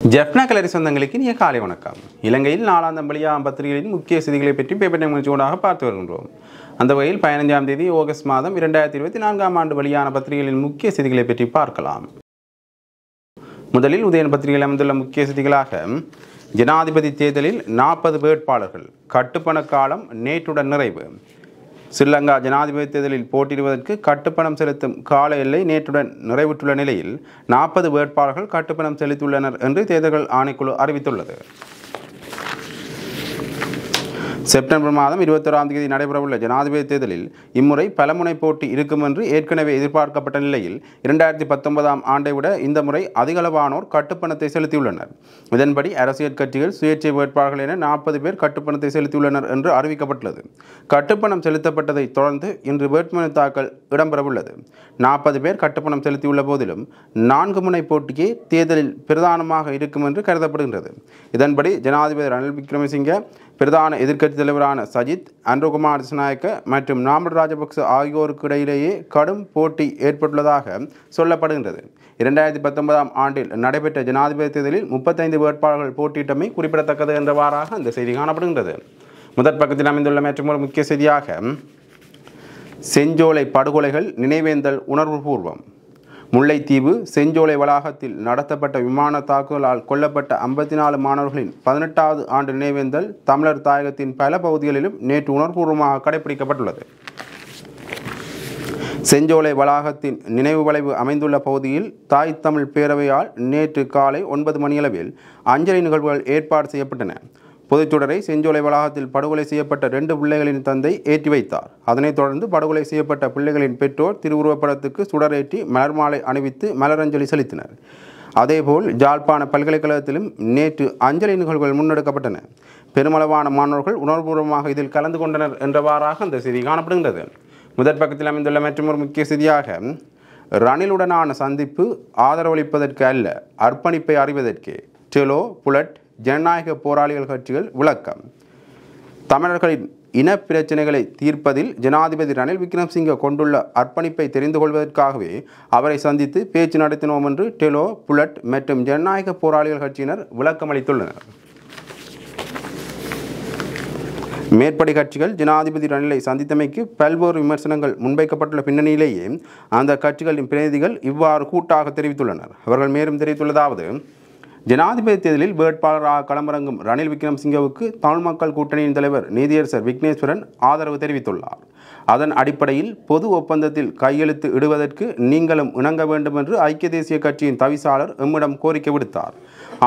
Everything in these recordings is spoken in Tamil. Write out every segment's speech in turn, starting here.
ஜெஃப்னா கலரி சொந்தங்களுக்கு இனிய காலை வணக்கம். இலங்கையில் நாலாம் தம்பளியா பத்திரிகைகளின் முக்கிய செய்திகளை பற்றி பேப்பர் நிகழ்ச்சியோடாக பார்த்து வருகின்றோம். அந்த வகையில் பதினஞ்சாம் தேதி ஆகஸ்ட் மாதம் இரண்டாயிரத்தி இருபத்தி நான்காம் ஆண்டு வெளியான பத்திரிகைகளின் முக்கிய செய்திகளை பற்றி பார்க்கலாம். முதலில் உதயன் பத்திரிகையில் அமைந்துள்ள முக்கிய செய்திகளாக ஜனாதிபதி தேர்தலில் நாற்பது வேட்பாளர்கள் கட்டுப்பண காலம் நேற்றுடன் நிறைவு. ஸ்ரீலங்கா ஜனாதிபதி தேர்தலில் போட்டியிடுவதற்கு கட்டுப்பணம் செலுத்தும் கால எல்லை நேற்றுடன் நிறைவுற்றுள்ள நிலையில் நாற்பது வேட்பாளர்கள் கட்டுப்பணம் செலுத்தியுள்ளனர் என்று தேர்தல்கள் ஆணைக்குழு அறிவித்துள்ளது. செப்டம்பர் மாதம் இருபத்தொராம் தேதி நடைபெறவுள்ள ஜனாதிபதி தேர்தலில் இம்முறை பலமுனை போட்டி இருக்கும் என்று ஏற்கனவே எதிர்பார்க்கப்பட்ட நிலையில் இரண்டாயிரத்தி பத்தொன்பதாம் ஆண்டை விட இந்த முறை அதிகளவானோர் கட்டுப்பணத்தை செலுத்தியுள்ளனர். இதன்படி அரசியல் கட்சிகள் சுயேட்சை வேட்பாளர்கள் என நாற்பது பேர் கட்டுப்பணத்தை செலுத்தியுள்ளனர் என்று அறிவிக்கப்பட்டுள்ளது. கட்டுப்பணம் செலுத்தப்பட்டதை தொடர்ந்து இன்று வேட்புமனு தாக்கல் இடம்பெறவுள்ளது. நாற்பது பேர் கட்டுப்பணம் செலுத்தியுள்ள போதிலும் நான்கு முனை போட்டியே தேர்தலில் பிரதானமாக இருக்கும் என்று கருதப்படுகின்றது. இதன்படி ஜனாதிபதி ரணில் விக்ரமசிங்க பிரதான எதிர்க்கட்சி தலைவரான சஜித் அன்ருகுமார் திசநாயக்க மற்றும் நாமல் ராஜபக்ச ஆகியோருக்கு இடையிலேயே கடும் போட்டி ஏற்பட்டுள்ளதாக சொல்லப்படுகின்றது. இரண்டாயிரத்தி பத்தொன்பதாம் ஆண்டில் நடைபெற்ற ஜனாதிபதி தேர்தலில் முப்பத்தைந்து வேட்பாளர்கள் போட்டியிட்டமை குறிப்பிடத்தக்கது என்றவாறாக அந்த செய்தி காணப்படுகின்றது. முதற் பக்கத்தில் அமைந்துள்ள மற்றொரு முக்கிய செய்தியாக செஞ்சோலை படுகொலைகள் நினைவேந்தல் உணர்வுபூர்வம். முல்லைத்தீவு செஞ்சோலை வளாகத்தில் நடத்தப்பட்ட விமான தாக்குதலால் கொல்லப்பட்ட ஐம்பத்தி நாலு மாணவர்களின் பதினெட்டாவது ஆண்டு நினைவேந்தல் தமிழர் தாயகத்தின் பல பகுதிகளிலும் நேற்று உணர்வுபூர்வமாக கடைபிடிக்கப்பட்டுள்ளது செஞ்சோலை வளாகத்தின் நினைவு வளைவு அமைந்துள்ள பகுதியில் தாய் தமிழ் பேரவையால் நேற்று காலை ஒன்பது மணியளவில் அஞ்சலி நிகழ்வுகள் ஏற்பாடு செய்யப்பட்டன. பொதுச்சுடரை செஞ்சோலை வளாகத்தில் படுகொலை செய்யப்பட்ட ரெண்டு பிள்ளைகளின் தந்தை ஏற்றி வைத்தார். அதனைத் தொடர்ந்து படுகொலை செய்யப்பட்ட பிள்ளைகளின் பெற்றோர் திருவுருவப்படத்துக்கு சுடரேற்றி மலர் மாலை அணிவித்து மலரஞ்சலி செலுத்தினர். அதேபோல் ஜாழ்ப்பாண பல்கலைக்கழகத்திலும் நேற்று அஞ்சலி நிகழ்வுகள் முன்னெடுக்கப்பட்டன. பெருமளவான மாணவர்கள் உணர்வுபூர்வமாக இதில் கலந்து கொண்டனர் என்றவாறாக அந்த செய்தி காணப்படுகின்றது. முதற் பக்கத்தில் அமைந்துள்ள மற்றொரு முக்கிய செய்தியாக ரணிலுடனான சந்திப்பு ஆதரவளிப்பதற்கு அல்ல அர்ப்பணிப்பை அறிவதற்கே. டெலோ புலட் ஜனநாயக போராளிகள் கட்சிகள் விளக்கம். தமிழர்களின் இன பிரச்சனைகளை தீர்ப்பதில் ஜனாதிபதி ரணில் விக்ரம்சிங்க கொண்டுள்ள அர்ப்பணிப்பை தெரிந்து கொள்வதற்காகவே அவரை சந்தித்து பேச்சு நடத்தினோம் என்று டெலோ புலட் மற்றும் ஜனநாயக போராளிகள் கட்சியினர் விளக்கமளித்துள்ளனர் மேற்படி கட்சிகள் ஜனாதிபதி ரணிலை சந்தித்தமைக்கு பல்வேறு விமர்சனங்கள் முன்வைக்கப்பட்டுள்ள பின்னணியிலேயே அந்த கட்சிகளின் பிரதிநிதிகள் இவ்வாறு கூட்டாக தெரிவித்துள்ளனர். அவர்கள் மேலும் தெரிவித்துள்ளதாவது ஜனாதிபதி தேர்தலில் வேட்பாளராக களமிறங்கும் ரணில் விக்ரம்சிங்கவுக்கு தமிழ் மக்கள் கூட்டணியின் தலைவர் நீதியரசர் விக்னேஸ்வரன் ஆதரவு தெரிவித்துள்ளார். அதன் அடிப்படையில் பொது ஒப்பந்தத்தில் கையெழுத்து இடுவதற்கு நீங்களும் இணங்க வேண்டும் என்று ஐக்கிய தேசிய கட்சியின் தவிசாளர் எம்மிடம் கோரிக்கை விடுத்தார்.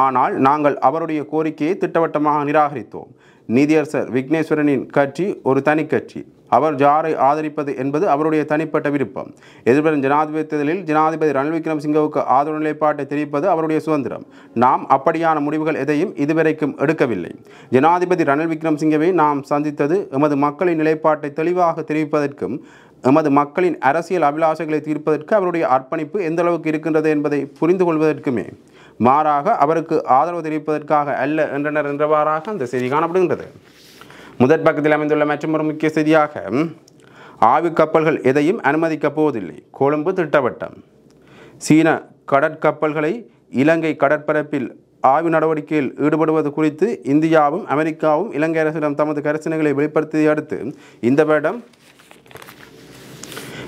ஆனால் நாங்கள் அவருடைய கோரிக்கையை திட்டவட்டமாக நிராகரித்தோம். நீதியரசர் விக்னேஸ்வரனின் கட்சி ஒரு தனி கட்சி. அவர் ஜாரை ஆதரிப்பது என்பது அவருடைய தனிப்பட்ட விருப்பம். எதிர்வரும் ஜனாதிபதி தேர்தலில் ஜனாதிபதி ரணில் விக்ரமசிங்கவுக்கு ஆதரவு நிலைப்பாட்டை தெரிவிப்பது அவருடைய சுதந்திரம். நாம் அப்படியான முடிவுகள் எதையும் இதுவரைக்கும் எடுக்கவில்லை. ஜனாதிபதி ரணில் விக்ரமசிங்கவை நாம் சந்தித்தது எமது மக்களின் நிலைப்பாட்டை தெளிவாக தெரிவிப்பதற்கும் எமது மக்களின் அரசியல் அபிலாஷைகளை தீர்ப்பதற்கு அவருடைய அர்ப்பணிப்பு எந்த அளவுக்கு இருக்கின்றது என்பதை புரிந்து கொள்வதற்குமே. மாறாக அவருக்கு ஆதரவு தெரிவிப்பதற்காக அல்ல என்றனர் என்றவாறாக அந்த செய்தி காணப்படுகின்றது. முதற் பக்கத்தில் அமைந்துள்ள மற்றொரு முக்கிய செய்தியாக ஆவி கப்பல்கள் எதையும் அனுமதிக்கப் போவதில்லை. கொழும்பு திட்டவட்டம். சீன கடற்கப்பல்களை இலங்கை கடற்பரப்பில் ஆய்வு நடவடிக்கையில் ஈடுபடுவது குறித்து இந்தியாவும் அமெரிக்காவும் இலங்கை அரசிடம் தமது கரிசனைகளை வெளிப்படுத்தியதை அடுத்து இந்த வருடம்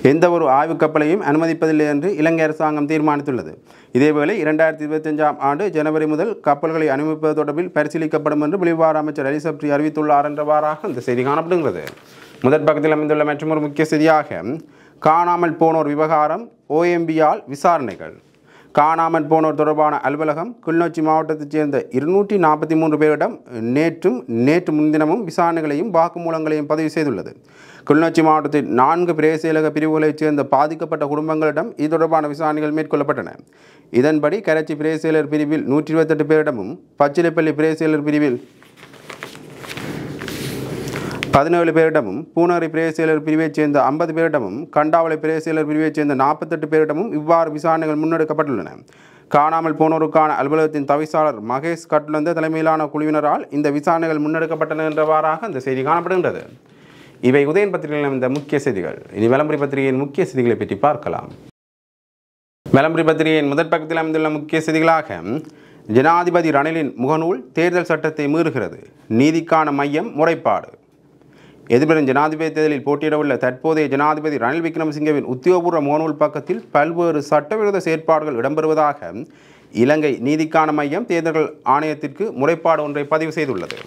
எந்த ஒரு ஆய்வுக் கப்பலையும் அனுமதிப்பதில்லை என்று இலங்கை அரசாங்கம் தீர்மானித்துள்ளது. இதேவேளை இரண்டாயிரத்தி இருபத்தஞ்சாம் ஆண்டு ஜனவரி முதல் கப்பல்களை அனுமதிப்பது தொடர்பில் பரிசீலிக்கப்படும் என்று வெளிவார அமைச்சர் அலிசப்ரி அறிவித்துள்ளார் என்றவாறாக இந்த செய்தி காணப்படுகிறது முதற் பக்கத்தில் அமைந்துள்ள மற்றொரு முக்கிய செய்தியாக காணாமல் போனோர் விவகாரம் ஓஎம்பியால் விசாரணைகள். காணாமல் போனோர் தொடர்பான அலுவலகம் கிளிநொச்சி மாவட்டத்தைச் சேர்ந்த இருநூற்றி நாற்பத்தி மூன்று பேரிடம் நேற்றும் நேற்று முன்தினமும் விசாரணைகளையும் வாக்குமூலங்களையும் பதிவு செய்துள்ளது. கிளிநொச்சி மாவட்டத்தில் நான்கு பிரேசியலக பிரிவுகளைச் சேர்ந்த பாதிக்கப்பட்ட குடும்பங்களிடம் இது தொடர்பான விசாரணைகள் மேற்கொள்ளப்பட்டன. இதன்படி கரைச்சி பிரேசியலர் பிரிவில் நூற்றி இருபத்தெட்டு பேரிடமும் பச்சிலைப்பள்ளி பிரேசியலர் பிரிவில் பதினேழு பேரிடமும் பூனரி பிரேசியலர் பிரிவைச் சேர்ந்த ஐம்பது பேரிடமும் கண்டாவளை பிரேசியலர் பிரிவைச் சேர்ந்த நாற்பத்தெட்டு பேரிடமும் இவ்வாறு விசாரணைகள் முன்னெடுக்கப்பட்டுள்ளன. காணாமல் போனோருக்கான அலுவலகத்தின் தவிசாளர் மகேஷ் கட்லந்த தலைமையிலான குழுவினரால் இந்த விசாரணைகள் முன்னெடுக்கப்பட்டன என்றவாறாக இந்த செய்தி காணப்படுகின்றது. இவை உதயன் பத்திரிகையில் இந்த முக்கிய செய்திகள். இனி விளம்பரி பத்திரிகையின் முக்கிய செய்திகளை பற்றி பார்க்கலாம். விளம்பரி பத்திரிகையின் முதற் பக்கத்தில் அமைந்துள்ள முக்கிய செய்திகளாக ஜனாதிபதி ரணிலின் முகநூல் தேர்தல் சட்டத்தை மீறுகிறது. நீதிக்கான மையம் முறைப்பாடு. எதிர்வரும் ஜனாதிபதி தேர்தலில் போட்டியிடவுள்ள தற்போதைய ஜனாதிபதி ரணில் விக்ரமசிங்கவின் உத்தியோகபூர்வ முகநூல் பக்கத்தில் பல்வேறு சட்டவிரோத செயற்பாடுகள் இடம்பெறுவதாக இலங்கை நீதிக்கான மையம் தேர்தல்கள் ஆணையத்திற்கு முறைப்பாடு ஒன்றை பதிவு செய்துள்ளது.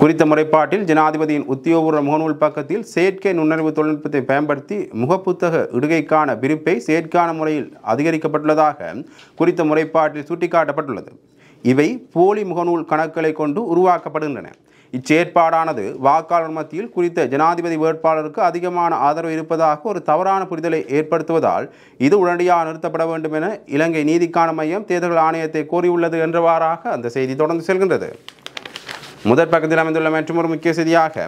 குறித்த முறைப்பாட்டில் ஜனாதிபதியின் உத்தியோகபூர்வ முகநூல் பக்கத்தில் செயற்கை நுண்ணறிவு தொழில்நுட்பத்தை பயன்படுத்தி முகப்புத்தக இடுகைக்கான விரிப்பை செயற்கான முறையில் அதிகரிக்கப்பட்டுள்ளதாக குறித்த முறைப்பாட்டில் சுட்டிக்காட்டப்பட்டுள்ளது. இவை போலி முகநூல் கணக்குகளை கொண்டு உருவாக்கப்படுகின்றன. இச்சேற்பாடானது வாக்காளர் மத்தியில் குறித்த ஜனாதிபதி வேட்பாளருக்கு அதிகமான ஆதரவு இருப்பதாக ஒரு தவறான புரிதலை ஏற்படுத்துவதால் இது உடனடியாக நிறுத்தப்பட வேண்டும் என இலங்கை நீதிக்கான மையம் தேர்தல் ஆணையத்தை கோரியுள்ளது என்றவாறாக அந்த செய்தி தொடர்ந்து செல்கின்றது. முதற் பக்கத்தில் அமைந்துள்ள மற்றொரு முக்கிய செய்தியாக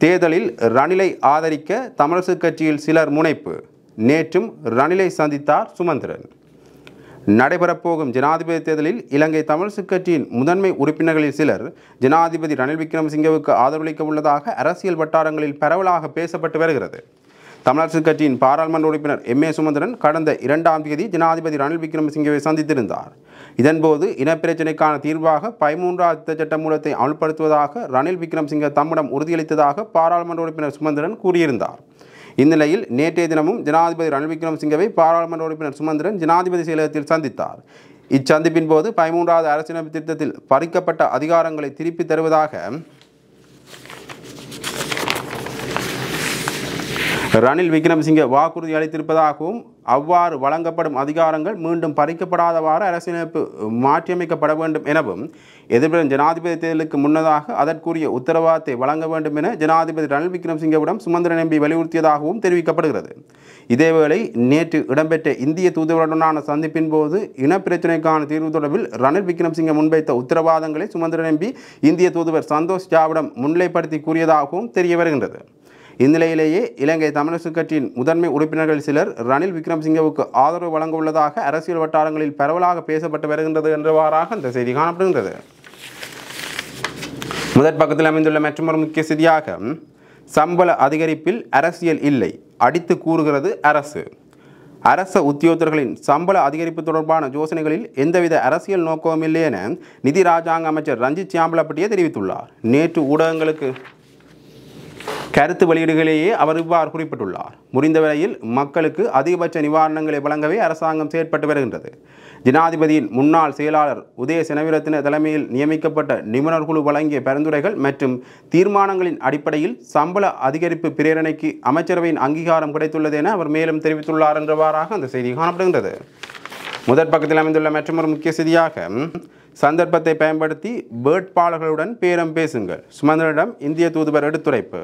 தேர்தலில் ரணிலை ஆதரிக்க தமிழரசு கட்சியில் சிலர் முனைப்பு. நேற்றும் ரணிலை சந்தித்தார் சுமந்திரன். நடைபெறப்போகும் ஜனாதிபதி தேர்தலில் இலங்கை தமிழ் கட்சியின் முதன்மை உறுப்பினர்களில் சிலர் ஜனாதிபதி ரணில் விக்ரமசிங்கவுக்கு ஆதரவளிக்க உள்ளதாக அரசியல் வட்டாரங்களில் பரவலாக பேசப்பட்டு வருகிறது. தமிழரசு கட்சியின் பாராளுமன்ற உறுப்பினர் எம். ஏ. சுமந்திரன் கடந்த இரண்டாம் தேதி ஜனாதிபதி ரணில் விக்ரமசிங்கவை சந்தித்திருந்தார். இதன்போது இனப்பிரச்சினைக்கான தீர்வாக பதிமூன்றாம் திருத்தச் சட்ட மூலத்தை அமல்படுத்துவதாக ரணில் விக்ரமசிங்க தம்மிடம் உறுதியளித்ததாக பாராளுமன்ற உறுப்பினர் சுமந்திரன் கூறியிருந்தார். இந்நிலையில் நேற்றைய தினமும் ஜனாதிபதி ரணில் விக்ரமசிங்கவை பாராளுமன்ற உறுப்பினர் சுமந்திரன் ஜனாதிபதி செயலகத்தில் சந்தித்தார். இச்சந்திப்பின் போது பதிமூன்றாவது அரசியலமைப்பு திட்டத்தில் பறிக்கப்பட்ட அதிகாரங்களை திருப்பித் தருவதாக ரணில் விக்ரமசிங்கே வாக்குறுதி அளித்திருப்பதாகவும் அவ்வாறு வழங்கப்படும் அதிகாரங்கள் மீண்டும் பறிக்கப்படாதவாறு அரசியலமைப்பு மாற்றியமைக்கப்பட வேண்டும் எனவும் எதிர்வரும் ஜனாதிபதி தேர்தலுக்கு முன்னதாக அதற்குரிய உத்தரவாதத்தை வழங்க வேண்டும் என ஜனாதிபதி ரணில் விக்ரமசிங்கவிடம் சுமந்திரன் எம்பி வலியுறுத்தியதாகவும் தெரிவிக்கப்படுகிறது. இதேவேளை நேற்று இடம்பெற்ற இந்திய தூதுவருடனான சந்திப்பின் போது இனப்பிரச்சினைக்கான தீர்வு தொடர்பில் ரணில் விக்ரமசிங்க முன்வைத்த உத்தரவாதங்களை சுமந்திரன் எம்பி இந்திய தூதுவர் சந்தோஷ் ஜாவிடம் முன்னிலைப்படுத்தி கூறியதாகவும் தெரிய வருகின்றது. இந்நிலையிலேயே இலங்கை தமிழரசு கட்சியின் முதன்மை உறுப்பினர்கள் சிலர் ரணில் விக்ரமசிங்கவுக்கு ஆதரவு வழங்க உள்ளதாக அரசியல் வட்டாரங்களில் பரவலாக பேசப்பட்டு வருகின்றது என்றவாறாக இந்த செய்தி காணப்படுகின்றது. முதற் பக்கத்தில் அமைந்துள்ள மற்றொரு முக்கிய செய்தியாக சம்பள அதிகரிப்பில் அரசியல் இல்லை அடித்து கூறுகிறது அரசு. அரச உத்தியோகர்களின் சம்பள அதிகரிப்பு தொடர்பான யோசனைகளில் எந்தவித அரசியல் நோக்கமும் இல்லை என நிதி ராஜாங்க அமைச்சர் ரஞ்சித் சியாம்பலப்பட்டியே தெரிவித்துள்ளார். நேற்று ஊடகங்களுக்கு கருத்து வெளியீடுகளிலேயே அவர் இவ்வாறு குறிப்பிட்டுள்ளார். முடிந்தவரையில் மக்களுக்கு அதிகபட்ச நிவாரணங்களை வழங்கவே அரசாங்கம் செயற்பட்டு வருகின்றது. ஜனாதிபதியின் முன்னாள் செயலாளர் உதய செனவிரத்தின தலைமையில் நியமிக்கப்பட்ட நிபுணர் குழு வழங்கிய பரிந்துரைகள் மற்றும் தீர்மானங்களின் அடிப்படையில் சம்பள அதிகரிப்பு பிரேரணைக்கு அமைச்சரவையின் அங்கீகாரம் கிடைத்துள்ளது என அவர் மேலும் தெரிவித்துள்ளார் என்றவாறாக அந்த செய்தி காணப்படுகின்றது. முதற் பக்கத்தில் அமைந்துள்ள மற்றொரு முக்கிய செய்தியாக சந்தர்ப்பத்தை பயன்படுத்தி வேட்பாளர்களுடன் பேரம் பேசுங்கள். சுமந்திரனிடம் இந்திய தூதுவர் எடுத்துரைப்பு.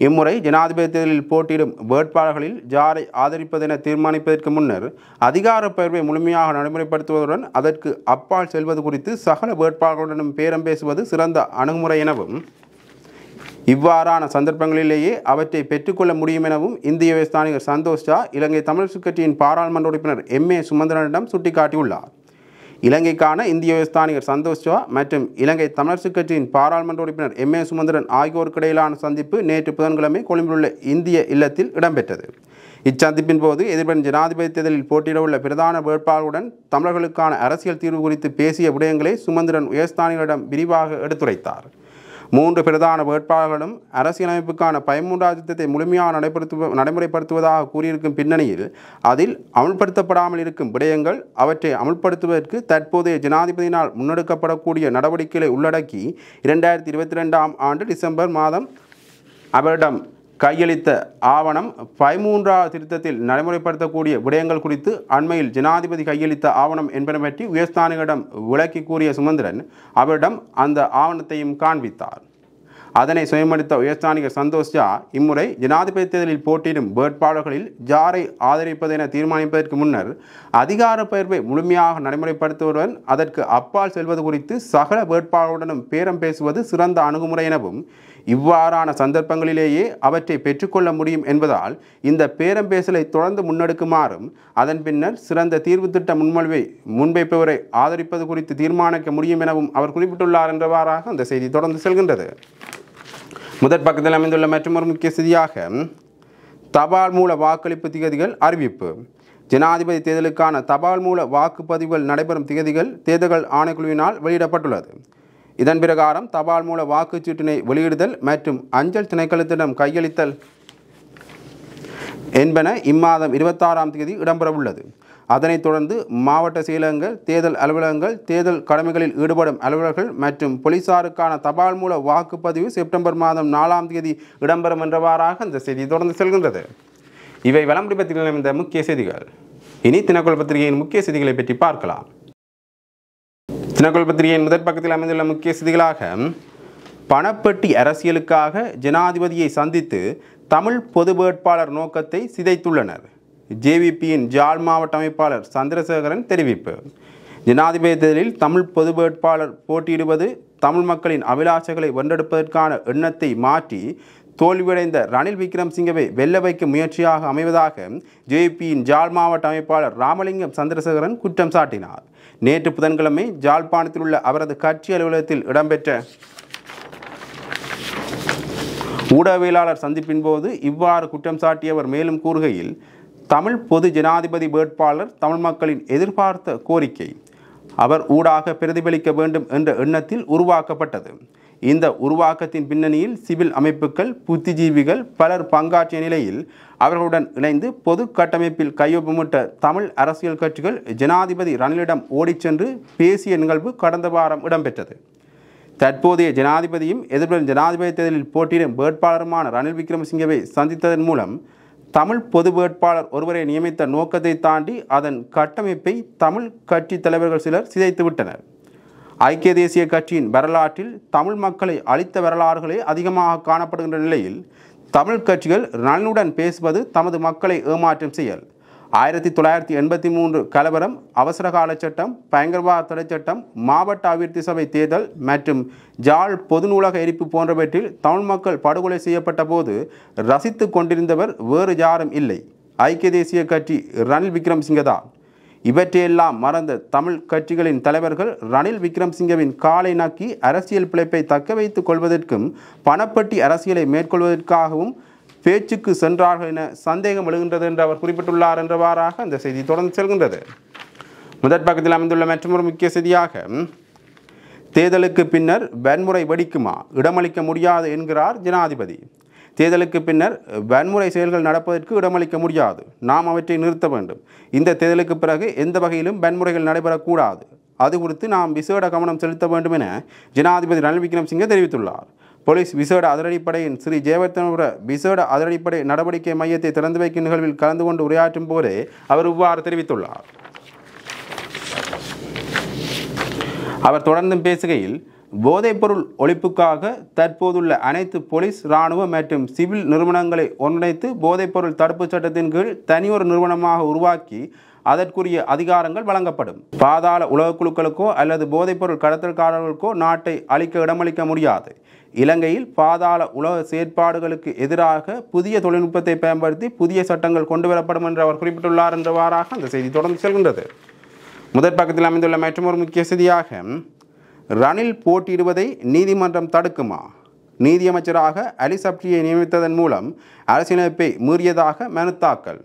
இம்முறை ஜனாதிபதி தேர்தலில் போட்டியிடும் வேட்பாளர்களில் ஜாரை ஆதரிப்பதென தீர்மானிப்பதற்கு முன்னர் அதிகார பெயர்வை முழுமையாக நடைமுறைப்படுத்துவதுடன் அதற்கு அப்பால் செல்வது குறித்து சகல வேட்பாளர்களுடனும் பேரம் பேசுவது சிறந்த அணுகுமுறை எனவும் இவ்வாறான சந்தர்ப்பங்களிலேயே அவற்றை பெற்றுக்கொள்ள முடியும் எனவும் இந்திய விவசாயிகள் சந்தோஷ் ஜா இலங்கை தமிழர் கட்சியின் பாராளுமன்ற உறுப்பினர் எம் ஏ சுமந்திரனிடம் சுட்டிக்காட்டியுள்ளார். இலங்கைக்கான இந்திய விவசாயிகள் சந்தோஷ் ஜா மற்றும் இலங்கை தமிழரசு கட்சியின் பாராளுமன்ற உறுப்பினர் எம் ஏ சுமந்திரன் ஆகியோருக்கு இடையிலான சந்திப்பு நேற்று புதன்கிழமை கொழும்பிலுள்ள இந்திய இல்லத்தில் இடம்பெற்றது. இச்சந்திப்பின் போது எதிர்வரும் ஜனாதிபதி தேர்தலில் போட்டியிடவுள்ள பிரதான வேட்பாளருடன் தமிழர்களுக்கான அரசியல் தீர்வு குறித்து பேசிய விடயங்களை சுமந்திரன் உயர்ஸ்தானிகளிடம் விரிவாக எடுத்துரைத்தார். மூன்று பிரதான வேட்பாளர்களும் அரசியலமைப்புக்கான பதிமூன்றாவது திட்டத்தை முழுமையாக நடைபெறுத்து நடைமுறைப்படுத்துவதாக கூறியிருக்கும் பின்னணியில் அதில் அமுல்படுத்தப்படாமல் இருக்கும் விடயங்கள் அவற்றை அமுல்படுத்துவதற்கு தற்போதைய ஜனாதிபதியினால் முன்னெடுக்கப்படக்கூடிய நடவடிக்கைகளை உள்ளடக்கி இரண்டாயிரத்தி இருபத்தி ரெண்டாம் ஆண்டு டிசம்பர் மாதம் அவரிடம் கையளித்த ஆவணம் பதிமூன்றாவது திருத்தத்தில் நடைமுறைப்படுத்தக்கூடிய விடயங்கள் குறித்து அண்மையில் ஜனாதிபதி கையளித்த ஆவணம் என்பன பற்றி உயர்ஸ்தானிகளிடம் விளக்கி கூறிய சுமந்திரன் அவரிடம் அந்த ஆவணத்தையும் காண்பித்தார். அதனை சுயமளித்த உயர்ஸ்தானிகர் சந்தோஷ் ஜா இம்முறை ஜனாதிபதி தேர்தலில் போட்டியிடும் வேட்பாளர்களில் ஜாரை ஆதரிப்பதென தீர்மானிப்பதற்கு முன்னர் அதிகார பயிர்வை முழுமையாக நடைமுறைப்படுத்துவதுடன் அதற்கு அப்பால் செல்வது குறித்து சகல வேட்பாளருடனும் பேரம் பேசுவது சிறந்த அணுகுமுறை எனவும் இவ்வாறான சந்தர்ப்பங்களிலேயே அவற்றை பெற்றுக்கொள்ள முடியும் என்பதால் இந்த பேரம்பேசலை தொடர்ந்து முன்னெடுக்குமாறும் அதன் பின்னர் சிறந்த தீர்வு திட்ட முன்மொழிவை முன்வைப்பவரை ஆதரிப்பது குறித்து தீர்மானிக்க முடியும் எனவும் அவர் குறிப்பிட்டுள்ளார் என்றவாறாக அந்த செய்தி தொடர்ந்து செல்கின்றது. முதற் பக்கத்தில் அமைந்துள்ள மற்றொரு முக்கிய செய்தியாக தபால் மூல வாக்களிப்பு திகதிகள் அறிவிப்பு. ஜனாதிபதி தேர்தலுக்கான தபால் மூல வாக்குப்பதிவுகள் நடைபெறும் திகதிகள் தேர்தல்கள் ஆணைக்குழுவினால் வெளியிடப்பட்டுள்ளது. இதன் பிரகாரம் தபால் மூல வாக்குச்சீட்டினை வெளியிடுதல் மற்றும் அஞ்சல் திணைக்களத்திடம் கையளித்தல் என்பன இம்மாதம் இருபத்தாறாம் தேதி இடம்பெறவுள்ளது. அதனைத் தொடர்ந்து மாவட்ட செயலகங்கள் தேர்தல் அலுவலகங்கள் தேர்தல் கடமைகளில் ஈடுபடும் அலுவலர்கள் மற்றும் போலீசாருக்கான தபால் மூல வாக்குப்பதிவு செப்டம்பர் மாதம் நாலாம் தேதி இடம்பெறும் என்றவாறாக இந்த செய்தி தொடர்ந்து செல்கின்றது. இவை வலம்புரி பத்திரிகையில் இந்த முக்கிய செய்திகள். இனி தினக்குள் பத்திரிகையின் முக்கிய செய்திகளை பற்றி பார்க்கலாம். தினக்குள் பத்திரிகையின் முதற் பக்கத்தில் அமைந்துள்ள முக்கிய செய்திகளாக பணப்பெட்டி அரசியலுக்காக ஜனாதிபதியை சந்தித்து தமிழ் பொது வேட்பாளர் நோக்கத்தை சிதைத்துள்ளனர். ஜேவிபியின் ஜாழ் மாவட்ட அமைப்பாளர் சந்திரசேகரன் தெரிவிப்பு. ஜனாதிபதி தேர்தலில் தமிழ் பொது வேட்பாளர் போட்டியிடுவது தமிழ் மக்களின் அபிலாஷைகளை வென்றெடுப்பதற்கான எண்ணத்தை மாற்றி தோல்வியடைந்த ரணில் விக்ரம்சிங்கவை வெல்ல வைக்க முயற்சியாக அமைவதாக ஜேபியின் ஜாழ் மாவட்ட அமைப்பாளர் ராமலிங்கம் சந்திரசேகரன் குற்றம் சாட்டினார். நேற்று புதன்கிழமை ஜாழ்ப்பாணத்தில் உள்ள அவரது கட்சி அலுவலகத்தில் இடம்பெற்ற ஊடகவியலாளர் சந்திப்பின் போது இவ்வாறு குற்றம் சாட்டியவர் மேலும் கூறுகையில் தமிழ் பொது ஜனாதிபதி வேட்பாளர் தமிழ் மக்களின் எதிர்பார்த்த கோரிக்கை அவர் ஊடாக பிரதிபலிக்க வேண்டும் என்ற எண்ணத்தில் உருவாக்கப்பட்டது. இந்த உருவாக்கத்தின் பின்னணியில் சிவில் அமைப்புகள் புத்திஜீவிகள் பலர் பங்காற்றிய நிலையில் அவர்களுடன் இணைந்து பொது கட்டமைப்பில் கையொப்பமிட்ட தமிழ் அரசியல் கட்சிகள் ஜனாதிபதி ரணிலிடம் ஓடிச் சென்று பேசிய நிகழ்வு கடந்த வாரம் இடம்பெற்றது. தற்போதைய ஜனாதிபதியும் எதிர்வரும் ஜனாதிபதி தேர்தலில் போட்டியிடும் வேட்பாளருமான ரணில் விக்ரமசிங்கவை சந்தித்ததன் மூலம் தமிழ் பொது வேட்பாளர் ஒருவரை நியமித்த நோக்கத்தை தாண்டி அதன் கட்டமைப்பை தமிழ் கட்சி தலைவர்கள் சிலர் சிதைத்துவிட்டனர். ஐக்கிய தேசிய கட்சியின் வரலாற்றில் தமிழ் மக்களை அழித்த வரலாறுகளே அதிகமாக காணப்படுகின்ற நிலையில் தமிழ் கட்சிகள் நலனுடன் பேசுவது தமது மக்களை ஏமாற்றம் செயல். ஆயிரத்தி தொள்ளாயிரத்தி எண்பத்தி மூன்று கலவரம் அவசரகால சட்டம் பயங்கரவாத தடை சட்டம் மாவட்ட அபிவிருத்தி சபை தேர்தல் மற்றும் ஜாழ் பொது நூலக எரிப்பு போன்றவற்றில் தமிழ் மக்கள் படுகொலை செய்யப்பட்ட போது ரசித்து கொண்டிருந்தவர் வேறு யாரும் இல்லை. ஐக்கிய தேசிய கட்சி ரணில் விக்ரம்சிங்க தான் இவற்றையெல்லாம் மறந்த தமிழ் கட்சிகளின் தலைவர்கள் ரணில் விக்ரம்சிங்கவின் காலை நாக்கி அரசியல் பிழைப்பை தக்க வைத்துக் கொள்வதற்கும் பணப்பட்டி அரசியலை மேற்கொள்வதற்காகவும் பேச்சுக்கு சென்றார்கள் என சந்தேகம் எழுகின்றது என்று அவர் குறிப்பிட்டுள்ளார் என்றவாறாக அந்த செய்தி தொடர்ந்து செல்கின்றது. முதற் பக்கத்தில் அமைந்துள்ள மற்றொரு முக்கிய செய்தியாக தேர்தலுக்கு பின்னர் வன்முறை வெடிக்குமா? இடமளிக்க முடியாது என்கிறார் ஜனாதிபதி. தேர்தலுக்கு பின்னர் வன்முறை செயல்கள் நடப்பதற்கு இடமளிக்க முடியாது. நாம் அவற்றை நிறுத்த வேண்டும். இந்த தேர்தலுக்கு பிறகு எந்த வகையிலும் வன்முறைகள் நடைபெறக்கூடாது. அது குறித்து நாம் விசேட கவனம் செலுத்த வேண்டும் என ஜனாதிபதி ரணில் விக்ரமசிங்கே தெரிவித்துள்ளார். போலீஸ் விசேட அதிரடிப்படையின் ஸ்ரீ ஜெயவர்த்தனபுர விசேட அதிரடிப்படை நடவடிக்கை மையத்தை திறந்து வைக்கும் நிகழ்வில் கலந்து கொண்டு உரையாற்றும் போதே அவர் இவ்வாறு தெரிவித்துள்ளார். அவர் தொடர்ந்தும் பேசுகையில் போதைப்பொருள் ஒழிப்புக்காக தற்போதுள்ள அனைத்து போலீஸ் இராணுவ மற்றும் சிவில் நிறுவனங்களை ஒன்றிணைத்து போதைப்பொருள் தடுப்புச் சட்டத்தின் கீழ் தனியொரு நிறுவனமாக உருவாக்கி அதற்குரிய அதிகாரங்கள் வழங்கப்படும். பாதாள உலகக் குழுக்களுக்கோ அல்லது போதைப்பொருள் கடத்தல்காரர்களுக்கோ நாட்டை அழிக்க இடமளிக்க முடியாது. இலங்கையில் பாதாள உலக செயற்பாடுகளுக்கு எதிராக புதிய தொழில்நுட்பத்தை பயன்படுத்தி புதிய சட்டங்கள் கொண்டு வரப்படும் என்று அவர் குறிப்பிட்டுள்ளார் என்றவாறாக அந்த செய்தி தொடர்ந்து செல்கின்றது. முதற் பக்கத்தில் அமைந்துள்ள மற்றொரு முக்கிய செய்தியாக ரணில் போட்டியிடுவதை நீதிமன்றம் தடுக்குமா? நீதியமைச்சராக அலி சப்டியை நியமித்ததன் மூலம் அரசியலமைப்பை மீறியதாக மனு தாக்கல்.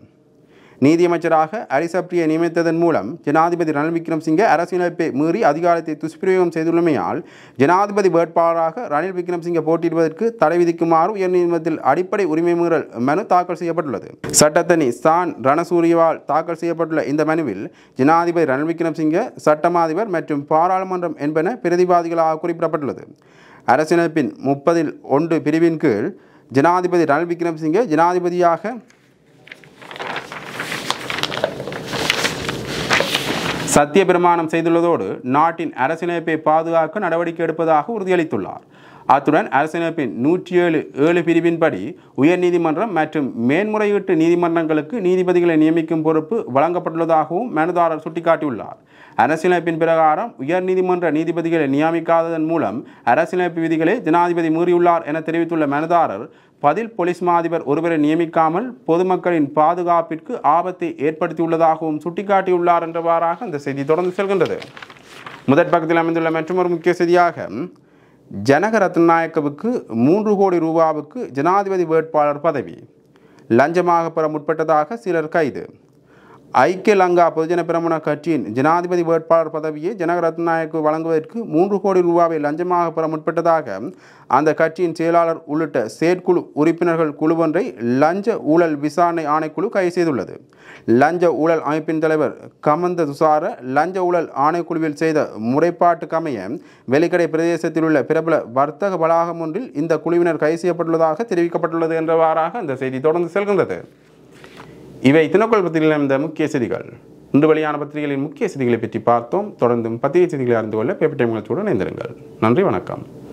நீதியமைச்சராக அரிசப்டியை நியமித்ததன் மூலம் ஜனாதிபதி ரணில் விக்ரம்சிங்கே அரசியலமைப்பை மீறி அதிகாரத்தை துஷ்பிரயோகம் செய்துள்ளமையால் ஜனாதிபதி வேட்பாளராக ரணில் விக்ரம்சிங்கை போட்டியிடுவதற்கு தடை விதிக்குமாறு உயர்நீதிமன்றத்தில் அடிப்படை உரிமை மீறல் மனு தாக்கல் செய்யப்பட்டுள்ளது. சட்டத்தனி சான் ரணசூரியவால் தாக்கல் செய்யப்பட்டுள்ள இந்த மனுவில் ஜனாதிபதி ரணில் விக்ரம்சிங்கே சட்டமாதிபர் மற்றும் பாராளுமன்றம் என்பன பிரதிவாதிகளாக குறிப்பிடப்பட்டுள்ளது. அரசியலமைப்பின் முப்பதில் ஒன்று பிரிவின் கீழ் ஜனாதிபதி ரணில் விக்ரம்சிங்கே ஜனாதிபதியாக சத்திய பிரமாணம் செய்துள்ளதோடு நாட்டின் அரசியலமைப்பை பாதுகாக்க நடவடிக்கை எடுப்பதாக உறுதியளித்துள்ளார். அத்துடன் அரசியலமைப்பின் நூற்றி ஏழு ஏழு பிரிவின்படி உயர்நீதிமன்றம் மற்றும் மேன்முறையீட்டு நீதிமன்றங்களுக்கு நீதிபதிகளை நியமிக்கும் பொறுப்பு வழங்கப்பட்டுள்ளதாகவும் மனுதாரர் சுட்டிக்காட்டியுள்ளார். அரசியலமைப்பின் பிரகாரம் உயர்நீதிமன்ற நீதிபதிகளை நியமிக்காததன் மூலம் அரசியலமைப்பு விதிகளை ஜனாதிபதி மீறியுள்ளார் என தெரிவித்துள்ள மனுதாரர் பதில் போலீஸ் மாதிபர் ஒருவரை நியமிக்காமல் பொதுமக்களின் பாதுகாப்பிற்கு ஆபத்தை ஏற்படுத்தியுள்ளதாகவும் சுட்டிக்காட்டியுள்ளார் என்றவாறாக அந்த செய்தி தொடர்ந்து செல்கின்றது. முதற் பக்கத்தில் அமைந்துள்ள மற்றொரு முக்கிய செய்தியாக ஜனக ரத்நாயக்கவுக்கு மூன்று கோடி ரூபாவுக்கு ஜனாதிபதி வேட்பாளர் பதவி. லஞ்சமாக பெற முற்பட்டதாக சிலர் கைது. ஐக்கிய லங்கா பொதுஜன பிரமண கட்சியின் ஜனாதிபதி வேட்பாளர் பதவியை ஜனகரத்நாயக்கு வழங்குவதற்கு மூன்று கோடி ரூபாவை லஞ்சமாக பெற முற்பட்டதாக அந்த கட்சியின் செயலாளர் உள்ளிட்ட செயற்குழு உறுப்பினர்கள் குழுவொன்றை லஞ்ச ஊழல் விசாரணை ஆணைக்குழு கைது செய்துள்ளது. லஞ்ச ஊழல் அமைப்பின் தலைவர் கமந்த துசார லஞ்ச ஊழல் ஆணைக்குழுவில் செய்த முறைப்பாட்டுக்கமைய வெலிக்கடை பிரதேசத்தில் உள்ள பிரபல வர்த்தக வளாகம் ஒன்றில் இந்த குழுவினர் கைது செய்யப்பட்டுள்ளதாக தெரிவிக்கப்பட்டுள்ளது என்றவாறாக இந்த செய்தி தொடர்ந்து செல்கின்றது. இவை தினக்குள் பத்திரிகையில் இருந்த முக்கிய செய்திகள். இன்று வெளியான பத்திரிகைகளின் முக்கிய செய்திகளை பற்றி பார்த்தோம். தொடர்ந்தும் பத்திரிகை செய்திகளை அறிந்து கொள்ள பேப்பர் டைம் நிகழ்ச்சியுடன் இணைந்திருங்கள். நன்றி வணக்கம்.